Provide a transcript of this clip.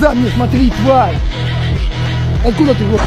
Да мне смотри, тварь! Откуда ты его?